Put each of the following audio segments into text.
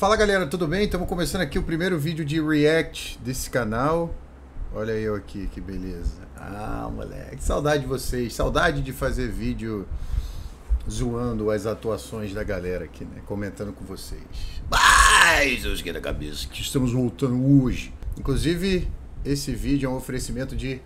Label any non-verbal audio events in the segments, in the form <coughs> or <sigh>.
Fala galera, tudo bem? Estamos começando aqui o primeiro vídeo de react desse canal. Olha eu aqui, que beleza. Ah, moleque, saudade de vocês, saudade de fazer vídeo zoando as atuações da galera aqui, né? Comentando com vocês. Mas eu esqueci da cabeça que estamos voltando hoje. Inclusive, esse vídeo é um oferecimento de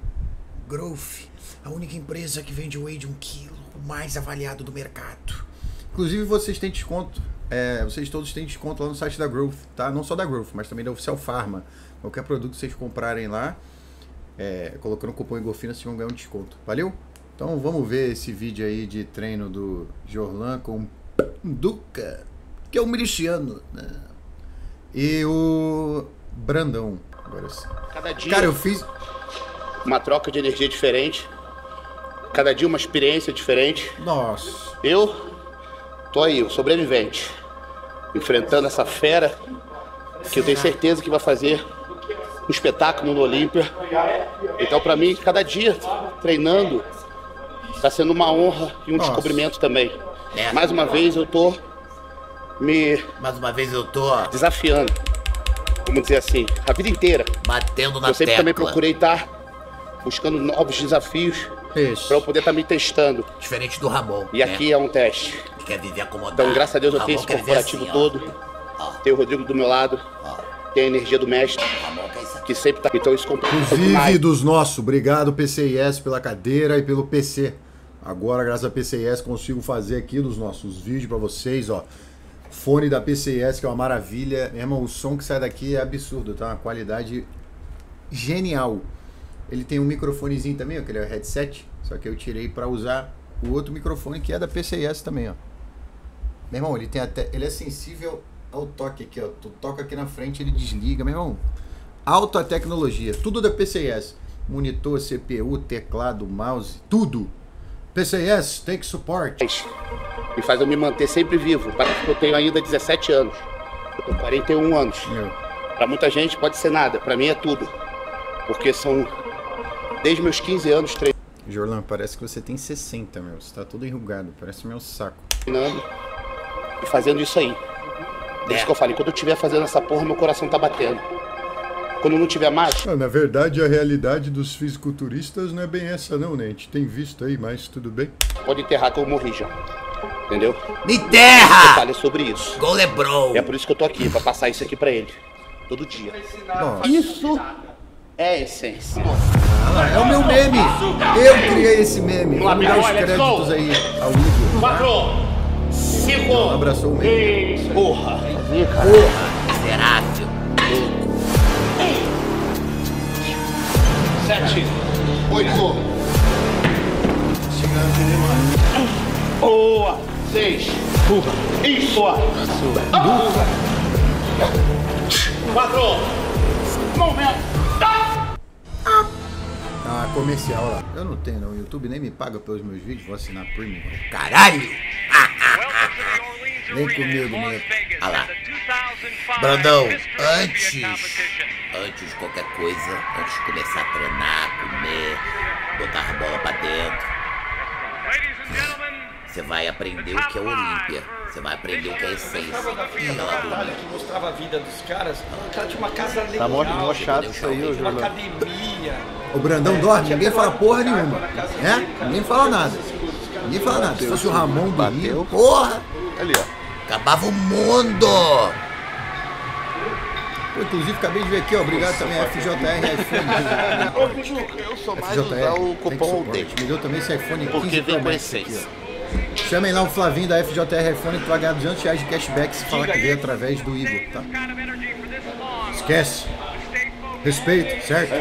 Growth, a única empresa que vende whey de um quilo, o mais avaliado do mercado. Inclusive, vocês têm desconto. É, vocês todos têm desconto lá no site da Growth, tá? Não só da Growth, mas também da Oficial Pharma. Qualquer produto que vocês comprarem lá, é, colocando o cupom Engolfina, vocês vão ganhar um desconto. Valeu? Então vamos ver esse vídeo aí de treino do Jorlan com Duca, que é o miliciano, né? E o Brandão. Agora sim. Cada dia Cara, eu fiz. uma troca de energia diferente. Cada dia uma experiência diferente. Nossa. Eu tô aí, o sobrevivente. Enfrentando essa fera que eu tenho certeza que vai fazer um espetáculo no Olímpia. Então, pra mim, cada dia treinando tá sendo uma honra e um Nossa. descobrimento também. É. Mais uma vez eu tô me Mais uma vez eu tô desafiando. Vamos dizer assim, a vida inteira. batendo na Eu sempre tecla. também procurei estar buscando novos desafios Isso. para eu poder estar me testando. Diferente do Ramon. E aqui é um teste. Que quer viver acomodado. Então, graças a Deus, eu Ramon tenho esse corporativo assim, todo. Ó, Tenho o Rodrigo do meu lado. ó. Tem a energia do mestre, Ramon quer que sempre tá. Então, isso complica Inclusive dos nossos. Obrigado, PCIS, pela cadeira e pelo PC. Agora, graças a PCIS, consigo fazer aqui dos nossos vídeos pra vocês, ó. Fone da PCIS, que é uma maravilha. Meu irmão, o som que sai daqui é absurdo, tá? Uma qualidade genial. Ele tem um microfonezinho também, ó, que ele é o headset. Só que eu tirei pra usar o outro microfone que é da PCIS também, ó. Meu irmão, ele tem até. Ele é sensível ao toque aqui, ó. Tu toca aqui na frente, ele desliga, meu irmão. Alta tecnologia, tudo da PCIS. Monitor, CPU, teclado, mouse, tudo. PCIS, take support. E faz eu me manter sempre vivo. Parece que eu tenho ainda 17 anos. Eu com 41 anos. Pra muita gente pode ser nada, pra mim é tudo. Porque são desde meus 15 anos Jorlan, parece que você tem 60, meu. Você tá todo enrugado, parece meu saco. treinando e fazendo isso aí. Por isso que eu falei, quando eu estiver fazendo essa porra, meu coração tá batendo. Quando não tiver mais, na verdade, a realidade dos fisiculturistas não é bem essa não, né? A gente tem visto aí, mas tudo bem. pode enterrar que eu morri já. Entendeu? Me Eu terra! falei sobre isso. Gol Lebron! É por isso que eu tô aqui, pra passar isso aqui pra ele. Todo dia. Isso é essência. Ah, é o meu meme! Eu criei esse meme. Vamos dar os créditos aí ao Igor. Quatro, cinco, Abraçou o meme. seis, porra. Miserável. Sete, oito. Boa. Seis. Burra. Isso. Burra. Quatro. Momento. Ah, comercial lá. Eu não tenho não. O YouTube nem me paga pelos meus vídeos. Vou assinar Premium. Caralho! <laughs> Vem comigo, moleque. Olha lá. Brandão, antes, antes de qualquer coisa, antes de começar a treinar, comer, botar a bola pra dentro, você vai aprender o que é Olímpia. Você vai aprender o que é essência. Aquela dorme. que mostrava a vida dos caras, o cara tinha uma casa legal, Tá mó, mó chato isso aí, ô tinha uma academia. O Brandão dorme, ninguém fala porra nenhuma. É? Ninguém fala nada. Ninguém fala nada. Se fosse o Ramon do Rio, porra! Ali, ó. Acabava o mundo! Pô, inclusive, acabei de ver aqui, ó. Obrigado também a FJR iPhone. Eu sou mais FJR. usar o cupom dele. Me deu também esse iPhone 15 Porque vem com essência. Chamem lá o Flavinho da FJR iPhone vai ganhar 200 reais de cashback se falar que veio através do Igor, tá? Esquece. Respeito, certo?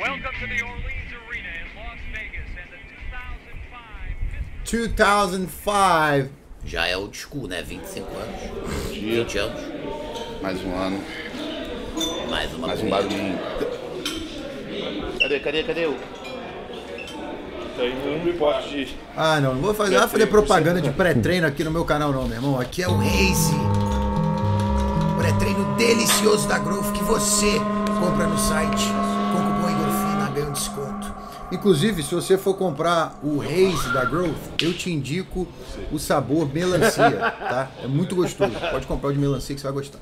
Welcome to the Orleans Arena in Las Vegas and the 2005 2005. Já é old school, né? 25 anos. 20 anos. Mais um ano, Mais uma mais um barulhinho. Cadê, cadê, cadê o? Ah, não, não vou fazer, não vou fazer propaganda de pré-treino aqui no meu canal, não, meu irmão. Aqui é o Race. Pré-treino delicioso da Growth que você compra no site com o cupom Igorfina ganha um desconto. Inclusive, se você for comprar o Reis da Growth, eu te indico o sabor melancia, tá? É muito gostoso. Pode comprar o de melancia que você vai gostar.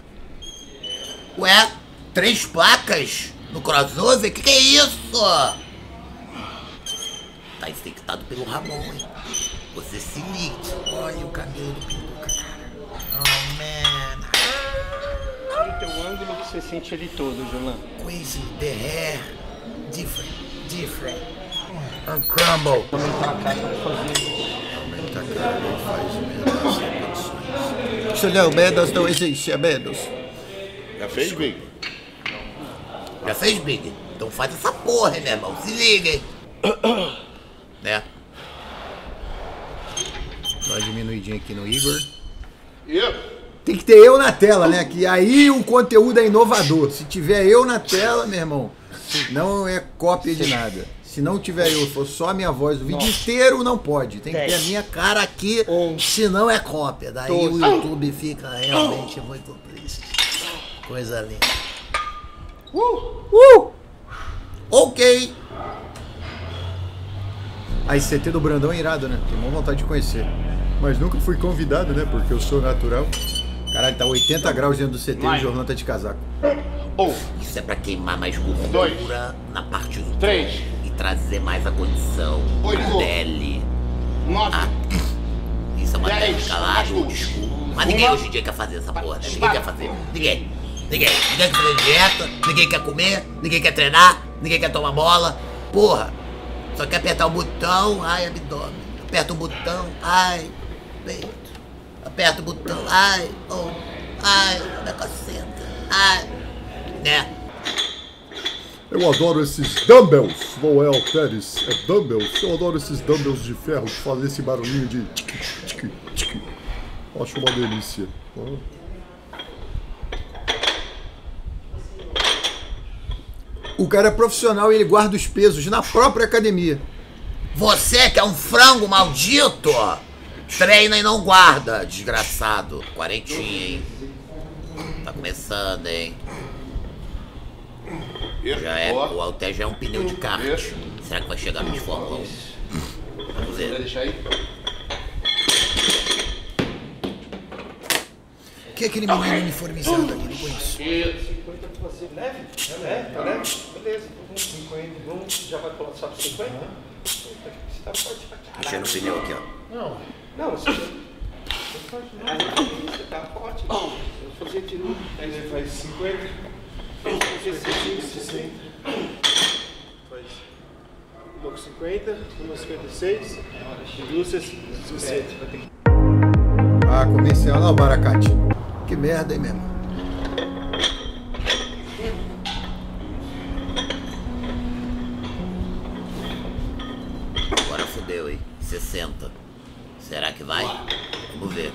Ué, três placas no crossover? Que que é isso? Tá infectado pelo Ramon, hein? Você se liga. Olha o cabelo do Pinduca, cara. Oh, man. No teu ângulo que você sente ele todo, Jolan. Crazy, the hair. Different, different. Uncrumble. Aumenta a cara e faz menos reproduções. Isso não, menos não existe, é menos. Já fez, Big? Já fez, Big? Então faz essa porra, hein, meu irmão. Se liga, hein? <coughs> né? Dá uma diminuidinha aqui no Igor. E? Tem que ter eu na tela, né? Que aí o conteúdo é inovador. Se tiver eu na tela, meu irmão, não é cópia de nada. Se não tiver eu, for só a minha voz o vídeo inteiro, não pode. Tem que ter a minha cara aqui, senão é cópia. Daí o YouTube fica realmente muito triste. Coisa linda. Uh! Ok! A ICT do Brandão é irado, né? Tenho vontade de conhecer. Mas nunca fui convidado, né? Porque eu sou natural. Caralho, tá 80 graus dentro do CT e o Jornal tá de casaco. Um, Isso é pra queimar mais gordura Dois. na parte do Três. e trazer mais a condição Oito. da pele. nove, Ah, isso é uma Dez. técnica lá school. Mas ninguém hoje em dia quer fazer essa porra, né? Ninguém quer fazer. Ninguém. Ninguém. Ninguém quer fazer dieta, ninguém quer comer, ninguém quer treinar, ninguém quer tomar bola. Porra. Só quer apertar o botão, ai, abdômen. Aperta o botão, ai, peito. Aperta o botão, ai, oh, ai, minha caceta, ai. Né? Eu adoro esses dumbbells, não é halteres, é dumbbells. Eu adoro esses dumbbells de ferro que fazem esse barulhinho de. Acho uma delícia. O cara é profissional e ele guarda os pesos na própria academia. Você que é um frango maldito! Treina e não guarda, desgraçado. Quarentinha, hein? Tá começando, hein? Já é, o Alter já é um pneu de kart. Será que vai chegar no de Fórmula 1? Vamos Quer ver. deixar aí? O que é aquele menino uniformizado ali? Não conheço. Leve? É, tá leve? Beleza, vamos 50. Vamos, já vai colocar só pro 50? Puta, Você tá forte pra caralho. Enchendo o pneu aqui, ó. Não, você. Você forte não. Você tá forte. Vamos fazer de novo. Aí você faz 50. Faz 60. Faz uma com 50, uma 56, indústrias 60. Ah, comercial lá, o Baracate. Que merda, hein, mesmo? Agora fudeu, hein? 60. Será que vai? Vamos ver.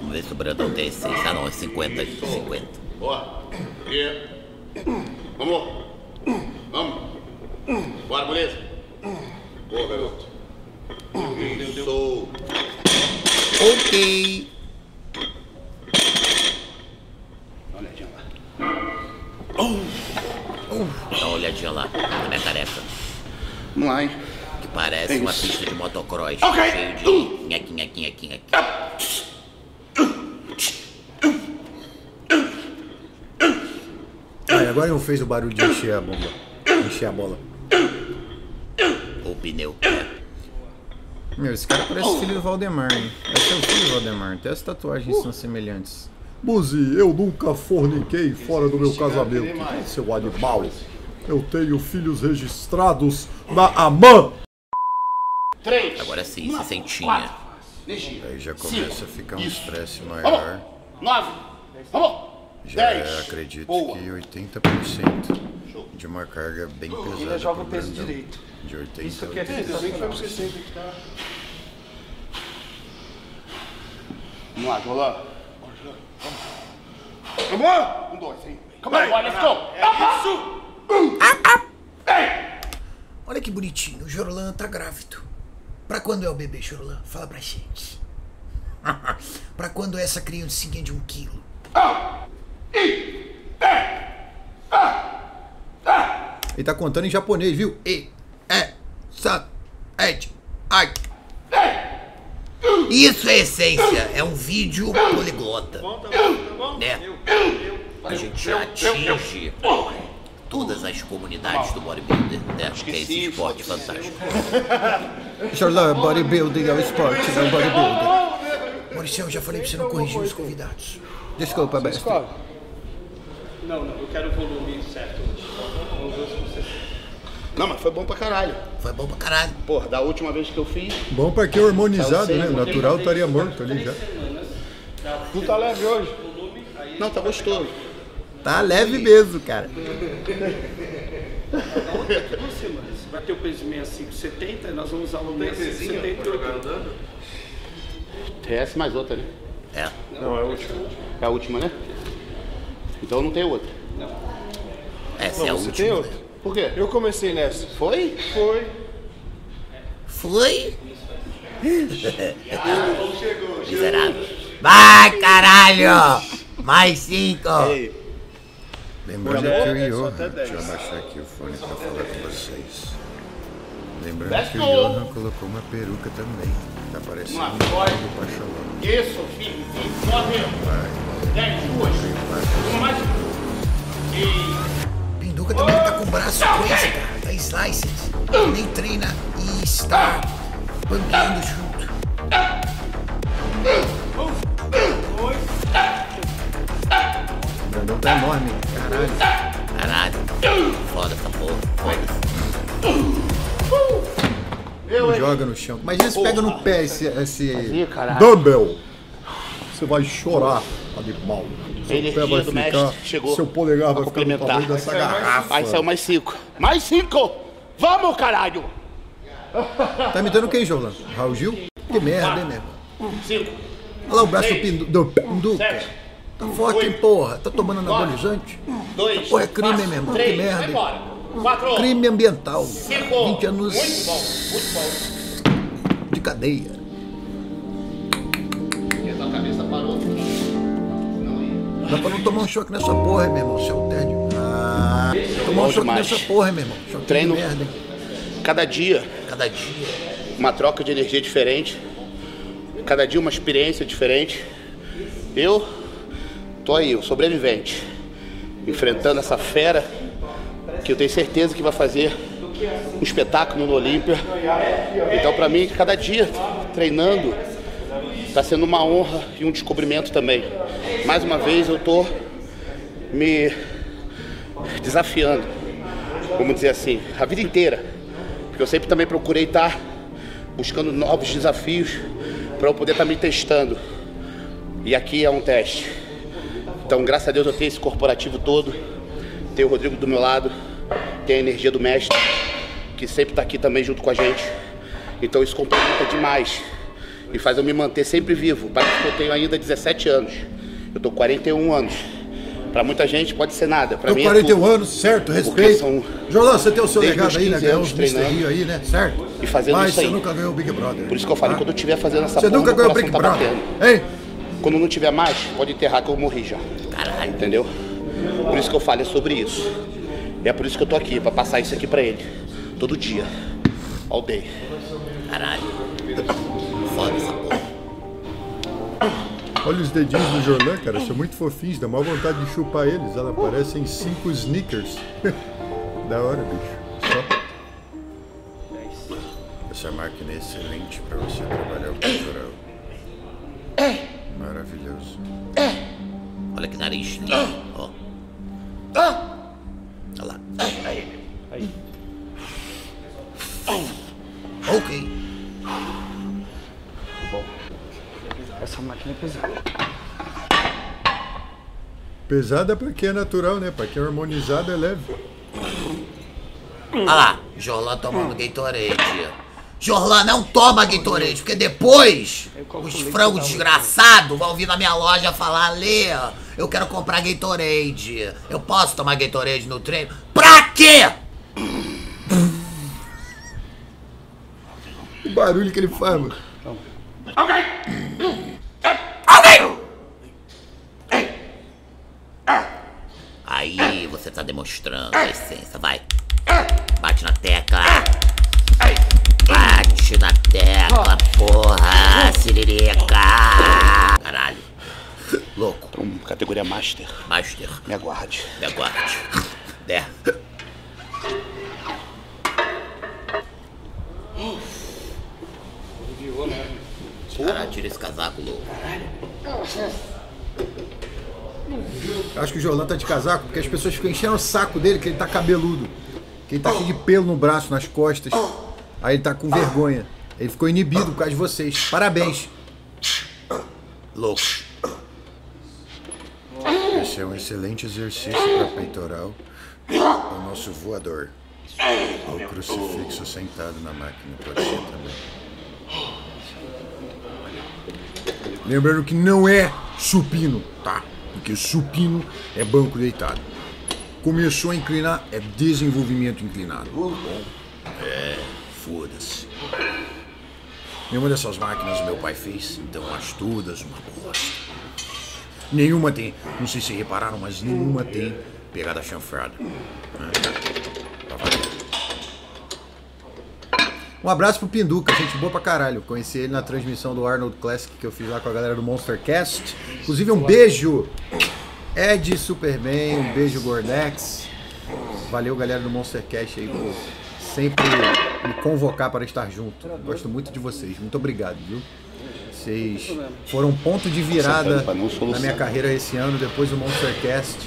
Vamos ver se o Brandão tem 6. Ah, não, é 50. 50. Boa. E... Vamos. Vamos. Bora, beleza? Boa, garoto. Isso. Ok. Motocross. Ok. Cheio de nheque, nheque, nheque, nheque. Ah, agora não fez o barulho de encher a bomba. Encher a bola. Ou pneu. É. Meu, esse cara parece filho do Valdemar, hein? Esse é o filho do Valdemar. Até as tatuagens são semelhantes. Buzi, eu nunca forniquei fora do meu casamento. Seu animal. Eu tenho filhos registrados na AMAN. Agora sim, Uma, sessentinha. quatro. Deixa. Aí já começa a ficar um Isso. estresse Vamos. maior. Nove. Vamos. Já Dez. é, acredito Boa. que 80% de uma carga bem pesada. Ainda joga o peso Brandão. direito. De 80 Isso a aqui é 80. sensacional. Vamos lá, Jolan. Vamos. Um, dois, hein? Come on, let's go. Olha que bonitinho, o Jorlan tá grávido. Pra quando é o bebê, Jorlan? Fala pra gente. <laughs> pra quando é essa criancinha de um quilo? Ele tá contando em japonês, viu? E, é, Sa, Ed, ai. Isso é essência, é um vídeo poliglota. Bom, tá bom, tá bom? Né? Eu, eu. A gente atinge todas as comunidades do bodybuilder, né? Que é esse esporte fantástico. Jorlan, bodybuilding é o esporte, não bodybuilding. Maurício, eu já falei pra você não corrigir os convidados. Desculpa, mestre. Não, não, eu quero o volume certo. Não, mas foi bom pra caralho. Foi bom pra caralho. Porra, da última vez que eu fiz, Bom pra que hormonizado, né? O natural estaria morto ali já. Tu tá leve hoje? não, tá gostoso. Tá leve mesmo, cara. Duas semanas. Vai ter o peso de 65, 70, nós vamos usar o 78. Tem essa e mais outra, né? É. Não, é o último. É a última, né? Então não tem outra. Essa é a Você tem última. outro? Por quê? Eu comecei nessa. Foi? Foi. Foi? <laughs> <laughs> Miserável. Vai, caralho! Mais cinco! Lembrando é- que o só Johan. Deixa eu abaixar aqui o fone pra falar com vocês. Lembrando Let's que o. Johan colocou uma peruca também. Tá parecendo Uma um voz. do Pacholão. Isso, filho. filho. Nove. Vai, Dez, duas. Uma mais. E... Pinduca também tá com o braço crazy, cara. Tá sliced. Nem treina e está bambeando junto. O Brandão tá enorme. Caralho. Caralho. Foda essa porra. Foda-se. Não joga no chão. Imagina se pega no pé esse, esse Ih, caralho. dumbbell. Você vai chorar, animal. Seu Energia pé vai ficar. chegou Seu polegar vai ficar no complementar. tamanho dessa garrafa. Aí saiu mais cinco. Mais cinco! Vamos, caralho! Tá imitando quem, Jolan? Raul Gil? Que merda, hein, meu? Cinco. Olha lá o braço do pindu- do Pinduca. Sete. Tá forte, porra? Tá tomando anabolizante? Dois. Porra, é crime, quatro, meu irmão. Três. Que merda, Vai embora. Quatro. Crime ambiental. Cinco. 20 anos Muito bom, muito bom. de cadeia. A cabeça parou. Não ia. Dá pra não tomar um choque nessa porra, meu irmão, seu tédio. Ah, tomar um choque demais. nessa porra, meu irmão. Choque Treino. de merda, hein? Cada dia, Cada dia. uma troca de energia diferente. Cada dia, uma experiência diferente. Eu tô aí, o sobrevivente. Enfrentando essa fera que eu tenho certeza que vai fazer um espetáculo no Olímpia. Então, pra mim, cada dia treinando tá sendo uma honra e um descobrimento também. Mais uma vez, eu tô me desafiando, vamos dizer assim, a vida inteira. Porque eu sempre também procurei estar buscando novos desafios para eu poder estar me testando. E aqui é um teste. Então, graças a Deus, eu tenho esse corporativo todo. Tenho o Rodrigo do meu lado, tenho a energia do mestre, que sempre está aqui também junto com a gente. Então, isso complementa demais e faz eu me manter sempre vivo. Parece que eu tenho ainda 17 anos. Eu tô com 41 anos. Para muita gente pode ser nada. Para mim 41 é anos, certo, respeito. são você tem o seu legado aí, né? 15 Ganhou Mr. treinando. Aí, né? Certo? E fazendo Mas isso aí. você nunca ganhou o Big Brother. Por isso que eu falei, Ah, quando eu estiver fazendo essa Você porra, nunca ganhou o Big tá Brother. batendo. Hein? Quando não tiver mais, pode enterrar que eu morri já. Caralho. Entendeu? Por isso que eu falo é sobre isso. E é por isso que eu tô aqui, pra passar isso aqui pra ele. Todo dia. All day. Caralho. Foda essa porra. Olha os dedinhos do Jorlan, cara, são muito fofinhos, dá maior vontade de chupar eles. Ela parecem cinco sneakers. <laughs> da hora, bicho. Só. Essa máquina é excelente para você trabalhar o peitoral. Maravilhoso. Olha que nariz lindo. Ó. Olha lá. Ok. Essa máquina é pesada. Pesada pra quem é natural, né? Pra quem é harmonizado é leve. Olha lá. Jorlan tomando Gatorade. Jorlan, não toma Gatorade, porque depois os frangos desgraçados vão vir na minha loja falar, Lê, eu quero comprar Gatorade. Eu posso tomar Gatorade no treino? Pra quê? O barulho que ele faz, mano. Alguém! Aí você tá demonstrando a essência, vai. Bate na tecla. Bate na tecla, porra, siririca. Caralho. Louco. Então, categoria Master. Master, Me aguarde. me aguarde. É. Caralho, tira esse casaco, louco. Eu acho que o Jorlan tá de casaco porque as pessoas ficam enchendo o saco dele que ele tá cabeludo. Que ele tá cheio de pelo no braço, nas costas. Aí ele tá com vergonha. Ele ficou inibido por causa de vocês. Parabéns. Louco. Esse é um excelente exercício para peitoral. O nosso voador. O crucifixo sentado na máquina pode ser também. Lembrando que não é supino, tá? Porque supino é banco deitado. Começou a inclinar, é desenvolvimento inclinado. É, foda-se. Nenhuma dessas máquinas meu pai fez, então as todas uma bosta. Nenhuma tem, não sei se repararam, mas nenhuma tem pegada chanfrada. né? Tá. Um abraço pro Pinduca, gente boa pra caralho. Conheci ele na transmissão do Arnold Classic que eu fiz lá com a galera do Monstercast. Inclusive, um beijo, Ed Superman, um beijo, Gordex. Valeu, galera do Monstercast aí, por sempre me convocar para estar junto. Gosto muito de vocês, muito obrigado, viu? Vocês foram um ponto de virada na minha carreira esse ano, depois do Monstercast.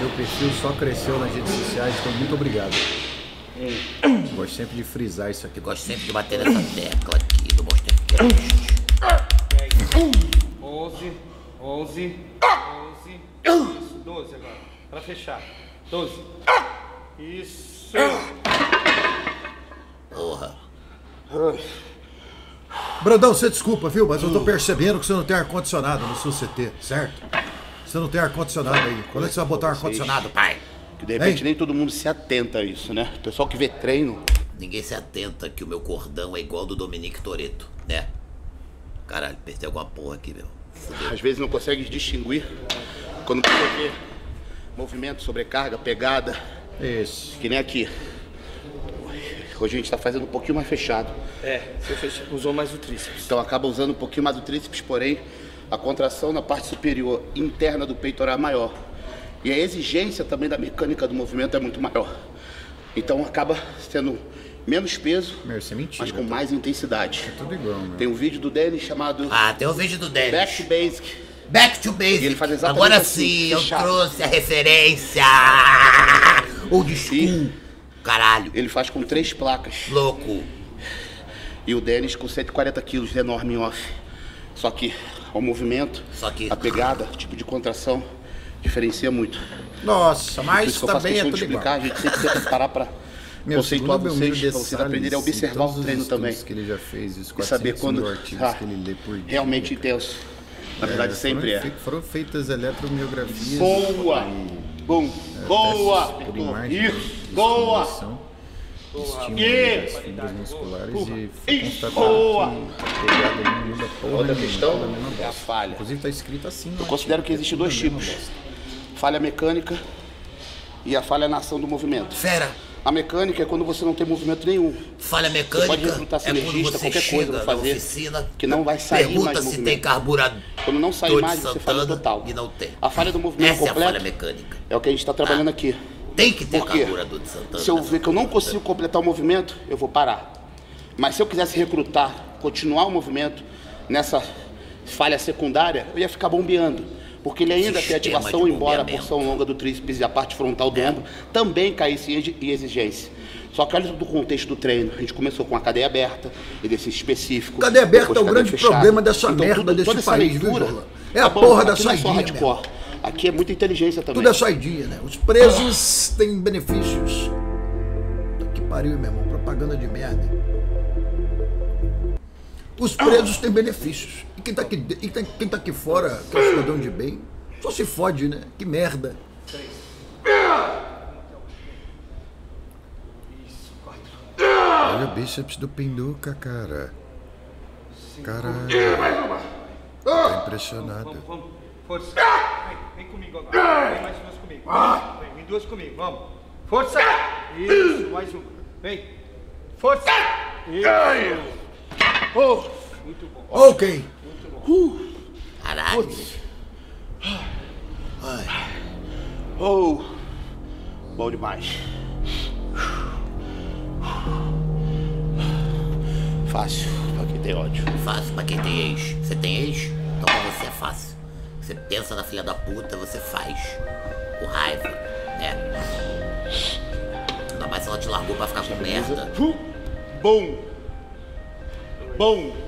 Meu perfil só cresceu nas redes sociais, então muito obrigado. Gosto sempre de frisar isso aqui. Gosto sempre de bater nessa tecla aqui do Monstercast. 11, 11, 11. Isso, 12 agora. Pra fechar. 12. Isso. Brandão, você desculpa, viu? Mas eu tô percebendo que você não tem ar-condicionado no seu CT, certo? Você não tem ar-condicionado aí. Quando é que você vai botar um ar-condicionado, pai? Que de repente Ei. nem todo mundo se atenta a isso, né? O pessoal que vê treino. Ninguém se atenta que o meu cordão é igual ao do Dominique Toretto, né? Caralho, perdi alguma porra aqui, meu. Fudeu. Às vezes não consegue distinguir quando você vê movimento, sobrecarga, pegada, Isso. que nem aqui. Hoje a gente tá fazendo um pouquinho mais fechado. É, você fechou, usou mais o tríceps. Então acaba usando um pouquinho mais do tríceps, porém a contração na parte superior interna do peitoral é maior. E a exigência também da mecânica do movimento é muito maior. Então acaba sendo menos peso, Meu, isso é mentira. mas com mais intensidade. Tudo igual, meu. Tem um vídeo do Denis chamado Ah, tem o vídeo do Dennis. Back to Basic. Back to basic. E ele faz exatamente Agora assim, sim, eu fechado. trouxe a referência. <laughs> Old school. Caralho, Ele faz com três placas. louco. E o Denis com 140 quilos, enorme em off. Só que o movimento, Só que- a pegada, o tipo de contração, diferencia muito. Nossa, mas eu faço também é questão de tudo explicar, igual. a gente sempre tenta parar para <laughs> Meu, conceituar vocês, para de vocês aprenderem a observar o treino também. que ele já fez, os E saber 400 quando tá que ele lê por dia. realmente intenso. Na verdade, É, sempre foram é. Foram feitas eletromiografias. Boa! Bom! Boa! por imagem Isso! Boa! estímulo das fibras musculares e foi Isso! constatado Boa! que a pegada porra Outra questão mesma é a falha. Inclusive tá escrito assim. Eu considero artigo, que existem tudo dois tipos. Falha mecânica e a falha na ação do movimento. Fera, A mecânica é quando você não tem movimento nenhum. falha pode mecânica recrutar é sinergista, você qualquer coisa pra fazer, oficina, que não vai sair pergunta mais se tem carburador Quando não sair de mais, você falha total. e não tem. A falha do movimento Essa é a falha completo mecânica. é o que a gente está trabalhando aqui. Tem que ter Por quê? carburador de Santana. Se eu ver que eu não consigo completar o movimento, eu vou parar. Mas se eu quisesse recrutar, continuar o movimento nessa falha secundária, eu ia ficar bombeando. Porque ele ainda tem Sistema ativação, de embora a porção longa do tríceps e a parte frontal do ombro também caísse em exi- em exigência. Só que olha do contexto do treino. A gente começou com a cadeia aberta, exercício específico. Cadeia aberta é o grande fechada. problema dessa Então, merda tudo- desse toda essa país, viu, leitura- Jorlan? É Tá a bom, porra da não é só hardcore. Aqui é muita inteligência também. Tudo é saidinha, né? Os presos têm benefícios. Puta Que pariu, meu irmão. Propaganda de merda. Os presos têm benefícios. E quem tá aqui, e quem tá aqui fora, que é um cidadão de bem, só se fode, né? Que merda. Olha o bíceps do Pinduca, cara. Caralho. Tá impressionado. Vamos, vamos. Força. Vem, vem comigo agora. Vem mais duas comigo. Vem, vem duas comigo. Vamos. Força. Isso, mais uma. Vem. Força. Isso. Oh, Ok. Caralho. oh. Bom demais. Fácil, pra quem tem ódio. Fácil pra quem tem ex. Você tem ex? Então pra você é fácil. Você pensa na filha da puta, você faz. Com raiva. né? Ainda mais se ela te largou pra ficar com merda. Bom. Bom.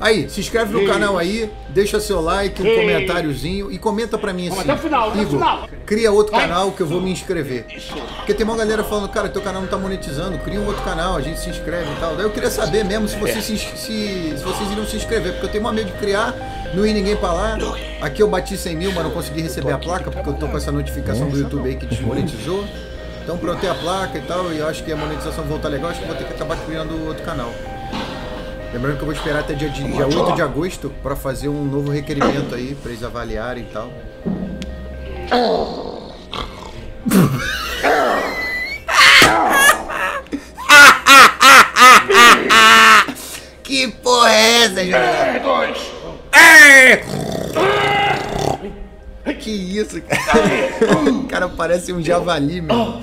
Aí, se inscreve no canal aí, deixa seu like, um comentáriozinho e comenta pra mim assim. até o final, até o final. cria outro canal que eu vou me inscrever. Porque tem uma galera falando, cara, teu canal não tá monetizando, cria um outro canal, a gente se inscreve e tal. Daí eu queria saber mesmo se vocês, se, ins- se- se vocês iriam se inscrever, porque eu tenho uma medo de criar, não ir ninguém pra lá. Aqui eu bati 100 mil, mas não consegui receber a placa, porque eu tô com essa notificação do YouTube aí que desmonetizou. Então pra eu ter a placa e tal, e eu acho que a monetização voltar legal, acho que eu vou ter que acabar criando outro canal. Lembrando que eu vou esperar até dia, de- dia 8 de agosto para fazer um novo requerimento aí, para eles avaliarem e tal. Que porra é essa, Juliano? Que isso, cara? O cara parece um javali, meu.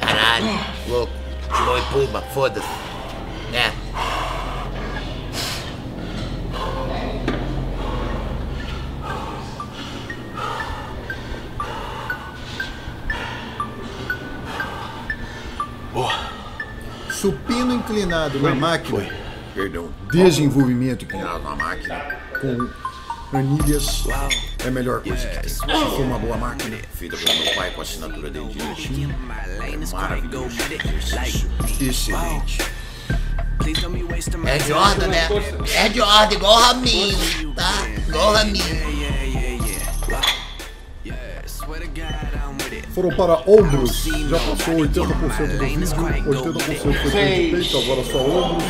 Caralho, louco. E puma, foda-se. Supino inclinado na máquina. Perdão. Desenvolvimento inclinado na máquina. Com anilhas. É a melhor coisa que tem. Se for uma boa máquina, feita pelo meu pai com a assinatura dele direitinho. É maravilhoso. Excelente. É Jordan, né? É Jordan, igual o Raminho, tá? Igual o Raminho. Foram para ombros, já passou 80% do vídeo, 80% foi de peito, agora só ombros.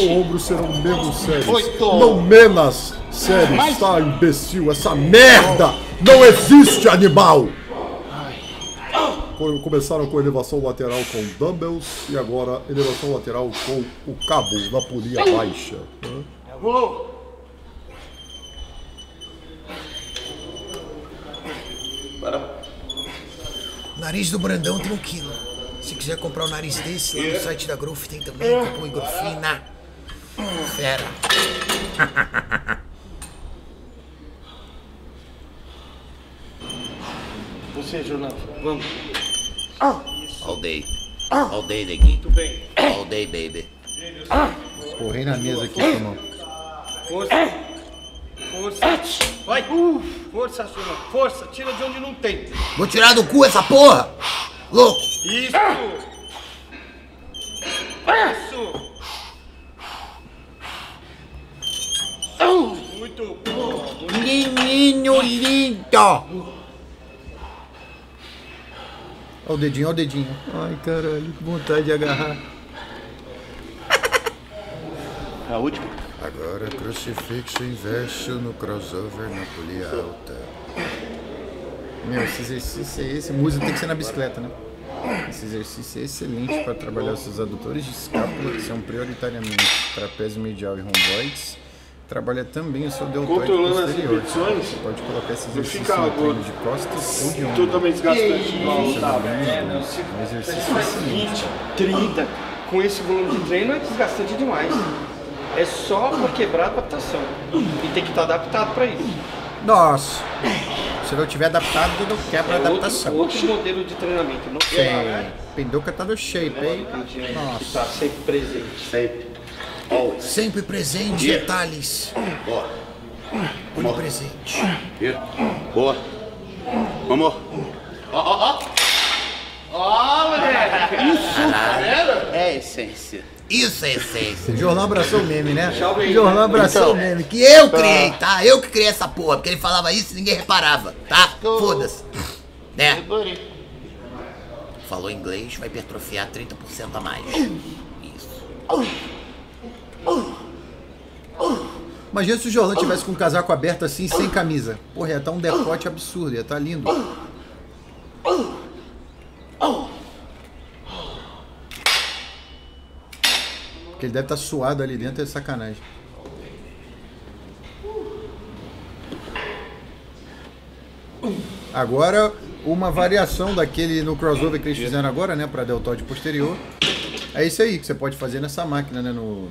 Então ombros serão menos sérios. Oito. Não menos sérios, tá imbecil? Essa merda não existe, animal! Co- Começaram com elevação lateral com dumbbells e agora elevação lateral com o cabo na polia baixa. né? Nariz do Brandão tem um quilo. Se quiser comprar o nariz desse, lá no site da Growth tem também. Compõe Grofina. Fera. Você, Jonathan, vamos. All day. All day, neguinho. Tudo bem. All day, baby. Porrei na mesa aqui, irmão. Força. Força. Vai. Força, Jonathan. Força. Tira de onde não tem. Vou tirar do cu essa porra! Louco! Isso. Isso. Muito bom. Menino lindo! Olha o dedinho, olha o dedinho. Ai, caralho, que vontade de agarrar. A última. Agora crucifixo inverso no crossover na polia alta. Meu, esse exercício é esse. Música tem que ser na bicicleta, né? Esse exercício é excelente para trabalhar os seus adutores de escápula, que são prioritariamente trapézio medial e romboides. Trabalha também o seu deltoide Controlando as posterior. repetições, Você pode colocar esse exercício no treino de costas ou de ombro. Totalmente desgastante. nos dois. É um exercício Faz excelente. 20, 30. Com esse volume de treino é desgastante demais. É só pra quebrar a adaptação. E tem que estar adaptado pra isso. Nossa! Se não tiver adaptado, não quebra a É adaptação. outro, outro modelo de treinamento. Não Sim. é Penduca tá no shape, hein? Nossa. está sempre presente. Sempre. Always. Sempre presente, Yeah. Thales. Boa. Onipresente. Here. Boa. Vamos. Ó, ó, ó. Ó, moleque. Isso, cara. É a essência. Isso é essência. Jornal abraçou o meme, né? Jornal abraçou Então. o meme. Que eu criei, tá? Eu que criei essa porra, porque ele falava isso e ninguém reparava, tá? Foda-se. Né? Falou inglês, vai hipertrofiar 30% a mais. Isso. Imagina se o Jorlan tivesse com o casaco aberto assim, sem camisa. Porra, ia estar um decote absurdo, ia estar lindo. Porque ele deve estar suado ali dentro, é sacanagem. Agora, uma variação daquele no crossover que eles fizeram agora, né? Para deltoide posterior. É isso aí que você pode fazer nessa máquina, né? No...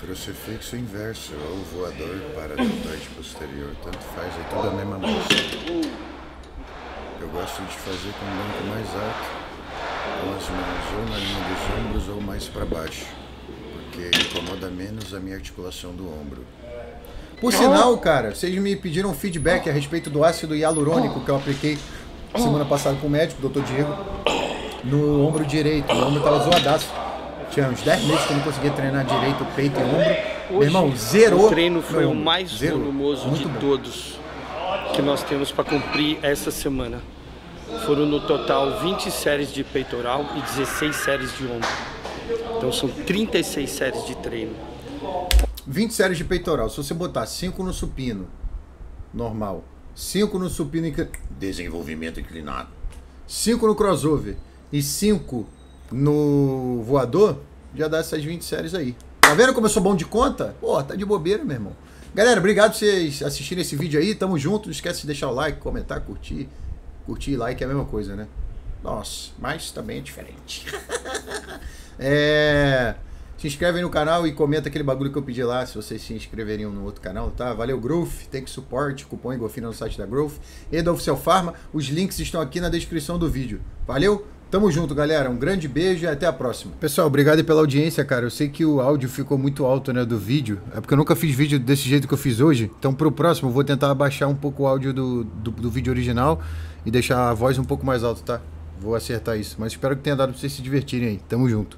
Crucifixo inverso, é ou voador para deltoide posterior. Tanto faz, é tudo a mesma moça. Eu gosto de fazer com o banco mais alto as mãos ou na linha dos ombros ou mais para baixo, porque incomoda menos a minha articulação do ombro. Por sinal, cara, vocês me pediram feedback a respeito do ácido hialurônico que eu apliquei semana passada com o médico, Dr. Diego, no ombro direito. O ombro tava zoadaço. Tinha uns 10 meses que eu não conseguia treinar direito o peito e o ombro. Meu irmão, zerou. O treino foi o mais Zerou. volumoso Muito de bom. todos que nós temos para cumprir essa semana. Foram no total 20 séries de peitoral e 16 séries de ombro. Então são 36 séries de treino. 20 séries de peitoral. Se você botar 5 no supino, normal. 5 no supino incli... desenvolvimento inclinado. 5 no crossover e 5 no voador, já dá essas 20 séries aí. Tá vendo como eu sou bom de conta? Pô, tá de bobeira, meu irmão. Galera, obrigado por vocês assistirem esse vídeo aí. Tamo junto. Não esquece de deixar o like, comentar, curtir. Curtir e like é a mesma coisa, né? Nossa, mas também é diferente. <laughs> é... Se inscreve no canal e comenta aquele bagulho que eu pedi lá, se vocês se inscreveriam no outro canal, tá? Valeu, Growth, tem que suporte, cupom Igofina no site da Growth e da Oficial Pharma. Os links estão aqui na descrição do vídeo. Valeu? Tamo junto, galera. Um grande beijo e até a próxima. Pessoal, obrigado pela audiência, cara. Eu sei que o áudio ficou muito alto, né, do vídeo. É porque eu nunca fiz vídeo desse jeito que eu fiz hoje. Então, pro próximo, eu vou tentar abaixar um pouco o áudio do, do, do vídeo original e deixar a voz um pouco mais alta, tá? Vou acertar isso. Mas espero que tenha dado pra vocês se divertirem aí. Tamo junto.